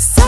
Oh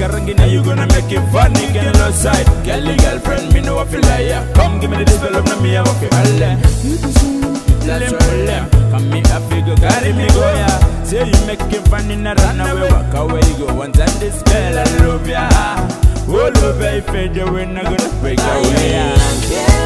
karangi now, you gonna make it on side, girl, the girlfriend, me know I feel like yeah. Come give me the love, now me I walk it all. That's all them. Come me, I figure, carry me go yeah. Say you make it funny, now run away, walk away, you go once and this girl I love ya. Love ya, if I do, we're not gonna break away. Yeah.